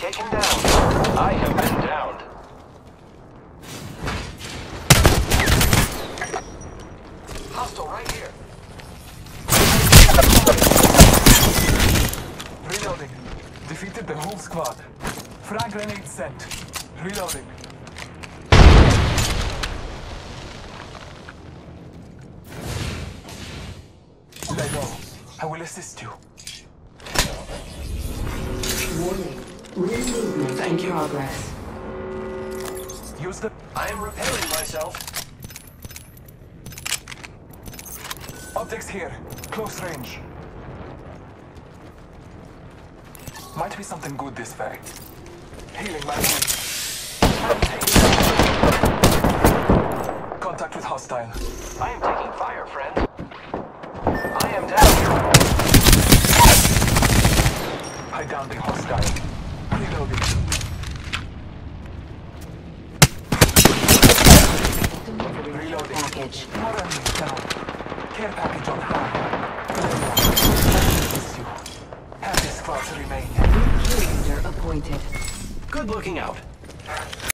taken down. I have been downed. Hostile right here. Reloading. Defeated the whole squad. Frag grenade sent. Reloading. I will assist you. Thank in you. progress. Use the. I am repairing myself. Optics here. Close range. Might be something good this way. Healing my. Contact with hostile. I am taking fire, friend. I am down. I downed a hostile. Reloading. Delivering care Reloading. Package. More enemies down. Care package on high. Miss you. Half the squads remain. New kill appointed. Good looking out.